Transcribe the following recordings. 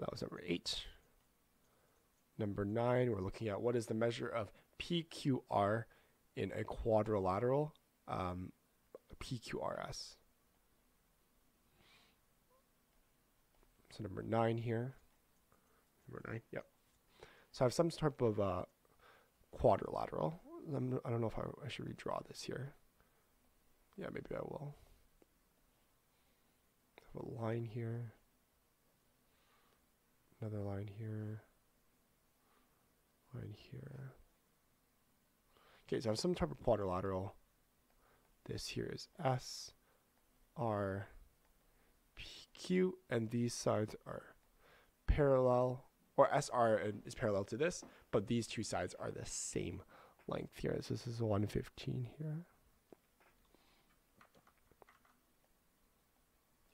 that was number eight. Number nine, we're looking at what is the measure of PQR in a quadrilateral um, PQRS. So number nine here. Number nine, yep. So I have some type of uh, quadrilateral. I'm, I don't know if I, I should redraw this here. Yeah, maybe I will. Have a line here. Another line here. Line here. Okay, so I have some type of quadrilateral. This here is S, R, P, Q, and these sides are parallel, or SR is parallel to this, but these two sides are the same length here. So this is 115 here.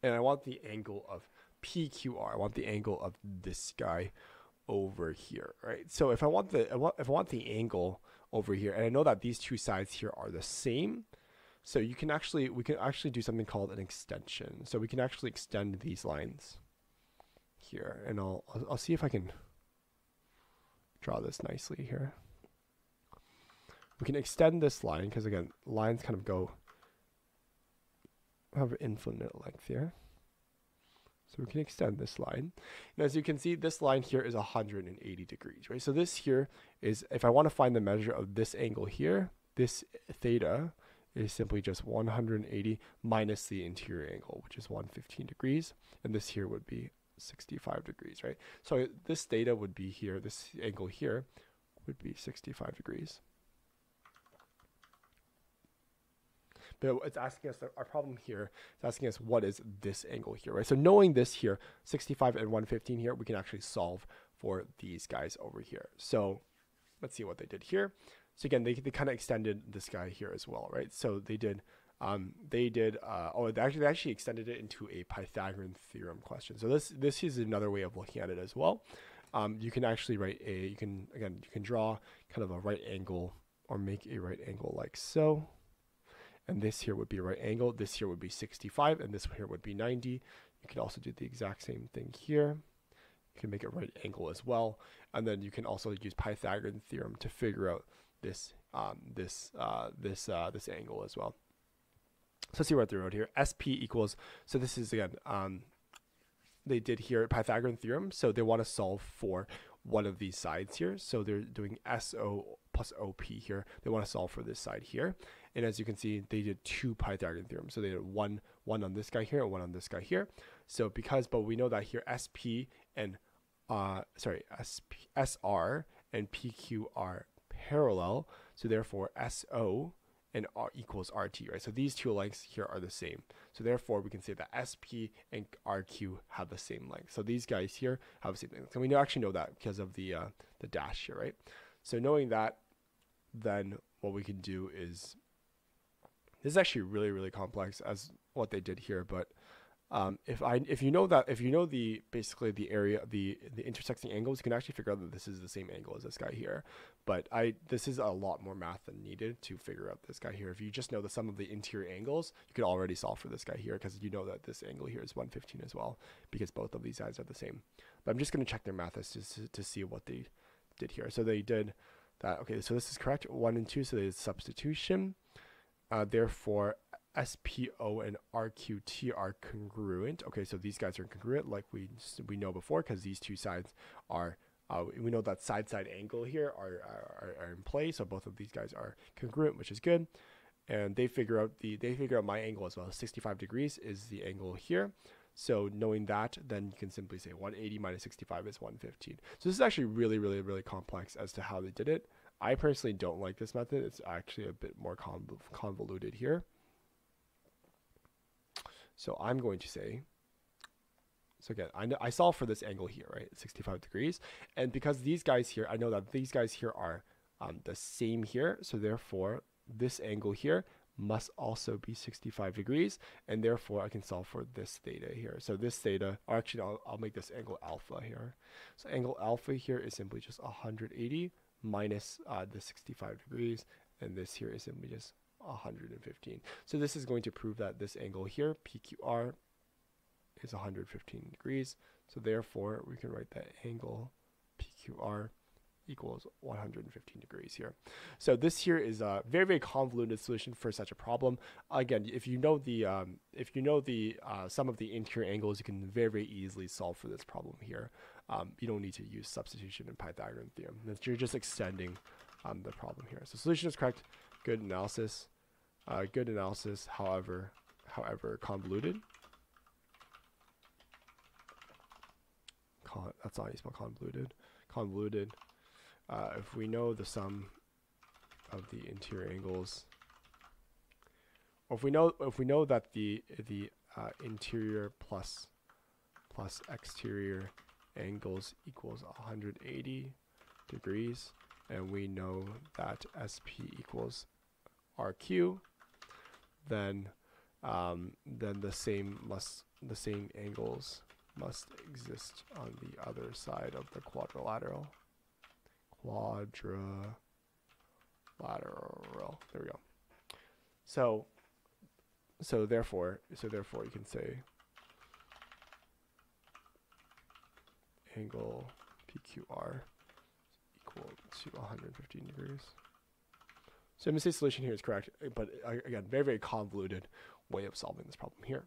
And I want the angle of PQR. I want the angle of this guy over here, right? So if I want the if I want the angle over here, and I know that these two sides here are the same, so you can actually we can actually do something called an extension. So we can actually extend these lines here, and I'll I'll see if I can draw this nicely here. We can extend this line because again, lines kind of go have infinite length here. So we can extend this line. And as you can see, this line here is 180 degrees, right? So this here is, if I want to find the measure of this angle here, this theta is simply just 180 minus the interior angle, which is 115 degrees. And this here would be 65 degrees, right? So this theta would be here, this angle here would be 65 degrees. But it's asking us, our problem here, it's asking us what is this angle here, right? So knowing this here, 65 and 115 here, we can actually solve for these guys over here. So let's see what they did here. So again, they, they kind of extended this guy here as well, right? So they did, um, they did, uh, oh, they actually, they actually extended it into a Pythagorean theorem question. So this, this is another way of looking at it as well. Um, you can actually write a, you can, again, you can draw kind of a right angle or make a right angle like so and this here would be right angle. This here would be 65, and this here would be 90. You can also do the exact same thing here. You can make a right angle as well, and then you can also use Pythagorean theorem to figure out this um, this uh, this uh, this angle as well. So let's see what they wrote here. SP equals. So this is again. Um, they did here Pythagorean theorem. So they want to solve for one of these sides here. So they're doing SO plus OP here. They want to solve for this side here. And as you can see, they did two Pythagorean theorems. So they did one, one on this guy here and one on this guy here. So because, but we know that here SP and, uh, sorry, SP, SR and PQ are parallel. So therefore SO and R equals RT, right? So these two lengths here are the same. So therefore, we can say that SP and RQ have the same length. So these guys here have the same length. And we actually know that because of the uh, the dash here, right? So knowing that, then what we can do is this is actually really, really complex as what they did here. But um, if I if you know that if you know the basically the area the the intersecting angles, you can actually figure out that this is the same angle as this guy here. But I this is a lot more math than needed to figure out this guy here. If you just know the sum of the interior angles, you could already solve for this guy here because you know that this angle here is 115 as well because both of these sides are the same. But I'm just going to check their math to, to see what they did here. So they did that. Okay, so this is correct. One and two. So did substitution. Uh, therefore, SPO and RQT are congruent. Okay, so these guys are congruent like we we know before because these two sides are, uh, we know that side-side angle here are, are, are in play. So both of these guys are congruent, which is good. And they figure out the, they figure out my angle as well. 65 degrees is the angle here. So knowing that, then you can simply say 180 minus 65 is 115. So this is actually really, really, really complex as to how they did it. I personally don't like this method. It's actually a bit more conv convoluted here. So I'm going to say, so again, I, know, I solve for this angle here, right? 65 degrees. And because these guys here, I know that these guys here are um, the same here. So therefore, this angle here must also be 65 degrees. And therefore, I can solve for this theta here. So this theta, or actually, I'll, I'll make this angle alpha here. So angle alpha here is simply just 180 minus uh, the 65 degrees, and this here is simply just 115. So this is going to prove that this angle here, PQR, is 115 degrees. So therefore, we can write that angle PQR equals 115 degrees here. So this here is a very, very convoluted solution for such a problem. Again, if you know the um, if you know the uh, sum of the interior angles, you can very, very easily solve for this problem here. Um, you don't need to use substitution and Pythagorean theorem. You're just extending um, the problem here. So solution is correct. Good analysis. Uh, good analysis, however, however convoluted. Con that's not how you spell convoluted. Convoluted. Uh, if we know the sum of the interior angles, or if we know if we know that the the uh, interior plus plus exterior angles equals 180 degrees, and we know that SP equals RQ, then um, then the same must the same angles must exist on the other side of the quadrilateral. Quadrilateral. There we go. So so therefore so therefore you can say angle PQR equal to 115 degrees. So MSA solution here is correct, but again, very, very convoluted way of solving this problem here.